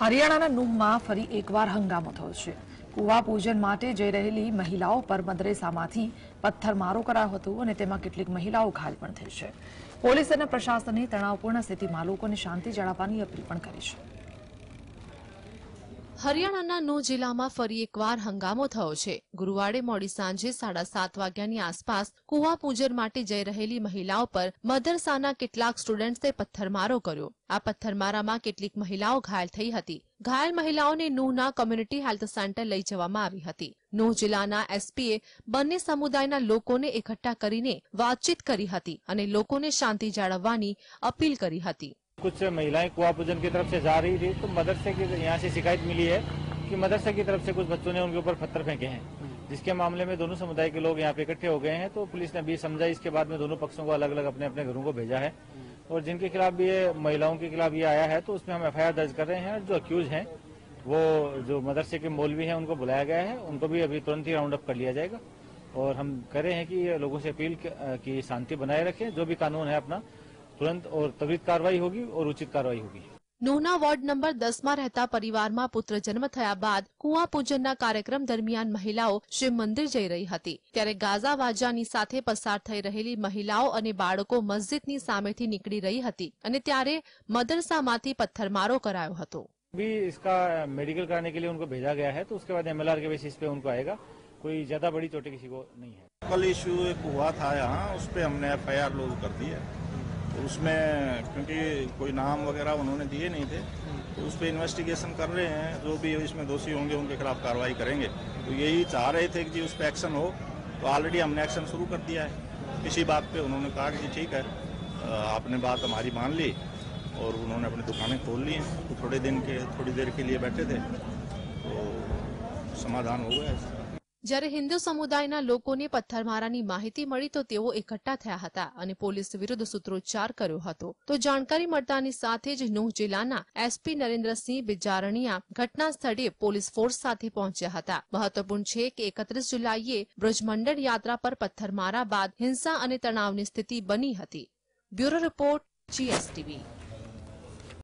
હરિયાણાના નુહમાં ફરી એકવાર હંગામો થયો છે. કુવા પૂજન માટે જઈ રહેલી મહિલાઓ પર મદરેસામાંથી પથ્થરમારો કરાયો હતો અને તેમાં કેટલીક મહિલાઓ ઘાયલ પણ થઈ છે. પોલીસ અને પ્રશાસને તણાવપૂર્ણ સ્થિતિમાં લોકોને શાંતિ જાળવવાની અપીલ પણ કરી છે. હરિયાણાના નો જિલ્લામાં ફરી એકવાર હંગામો થયો છે. ગુરુવારે મોડી સાંજે સાડા સાત વાગ્યાની આસપાસ કુવા પૂજન માટે જઈ રહેલી મહિલાઓ પર મદરસાના કેટલાક સ્ટુડન્ટ્સે પથ્થરમારો કર્યો. આ પથ્થરમારામાં કેટલીક મહિલાઓ ઘાયલ થઈ હતી. ઘાયલ મહિલાઓને નૂહના કોમ્યુનિટી હેલ્થ સેન્ટર લઈ જવામાં આવી હતી. નૂહ જિલ્લાના એસપીએ બંને સમુદાયના લોકોને એકઠા કરીને વાતચીત કરી હતી અને લોકોને શાંતિ જાળવવાની અપીલ કરી હતી. कुछ महिलाएँ कुआ पूजन की तरफ़ से जा रही थी तो मदरसे की यहाँ से शिकायत मिली है कि मदरसे की तरफ़ से कुछ बच्चों ने उनके ऊपर पत्थर फेंके हैं, जिसके मामले में दोनों समुदाय के लोग यहाँ पे इकट्ठे हो गए हैं तो पुलिस ने अभी समझा इसके बाद में दोनों पक्षों को अलग अलग अपने अपने घरों को भेजा है और जिनके खिलाफ भी ये महिलाओं के खिलाफ ये आया है तो उसमें हम एफआईआर दर्ज कर रहे हैं जो अक्यूज हैं, वो जो मदरसे के मौलवी हैं, उनको बुलाया गया है। उनको भी अभी तुरंत ही राउंड अप कर लिया जाएगा और हम कह रहे हैं कि लोगों से अपील की शांति बनाए रखें। जो भी कानून है अपना तुरंत और त्वरित कार्रवाई होगी और उचित कार्रवाई होगी નુહના વોર્ડ નંબર દસમાં રહેતા પરિવારમાં પુત્ર જન્મ થયા બાદ કુવા પૂજનના કાર્યક્રમ દરમિયાન મહિલાઓ શિવ મંદિર જઈ રહી હતી ત્યારે ગાઝા વાજાની સાથે પસાર થઈ રહેલી મહિલાઓ અને બાળકો મસ્જિદની સામેથી નીકળી રહી હતી અને ત્યારે મદરસામાંથી પથ્થરમારો કરાયો હતો अभी इसका मेडिकल कराने के लिए उनको भेजा गया है तो उसके बाद एमएलआर के बेसिस पे उनको आएगा कोई ज्यादा बड़ी चोटें किसी को नहीं है कल इशू एक हुआ था यहाँ उस पर हमने एफ आई आर लॉन्च कर दी है तो उसमें, क्योंकि कोई नाम वगैरह उन्होंने दिए नहीं थे तो उस पर इन्वेस्टिगेशन कर रहे हैं, जो भी इसमें दोषी होंगे उनके खिलाफ कार्रवाई करेंगे। तो यही चाह रहे थे कि जी उस पर एक्शन हो तो ऑलरेडी हमने एक्शन शुरू कर दिया है। इसी बात पे उन्होंने कहा कि जी ठीक है आपने बात हमारी मान ली, और उन्होंने अपनी दुकानें खोल ली हैं। तो थोड़े दिन के, थोड़ी देर के लिए बैठे थे तो समाधान हो गया જ્યારે હિન્દુ સમુદાયના લોકોને પથ્થરમારાની માહિતી મળી તો તેઓ એકઠા થયા હતા અને પોલીસ વિરુદ્ધ સૂત્રોચ્ચાર કર્યો હતો. તો જાણકારી મળતાની સાથે જ નુહ જિલ્લાના એસપી નરેન્દ્રસિંહ બિજારણીયા ઘટના સ્થળે પોલીસ ફોર્સ સાથે પહોંચ્યા હતા. મહત્વપૂર્ણ છે કે એકત્રીસ જુલાઈએ બ્રજમંડળ યાત્રા પર પથ્થરમારા બાદ હિંસા અને તણાવની સ્થિતિ બની હતી. Bureau report, GSTV.